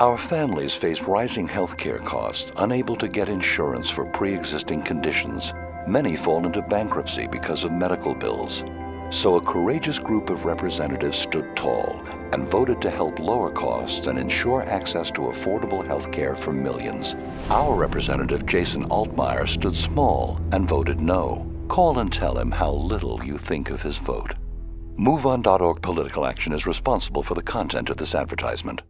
Our families face rising healthcare costs, unable to get insurance for pre existing conditions. Many fall into bankruptcy because of medical bills. So a courageous group of representatives stood tall and voted to help lower costs and ensure access to affordable health care for millions. Our representative, Jason Altmire, stood small and voted no. Call and tell him how little you think of his vote. MoveOn.org political action is responsible for the content of this advertisement.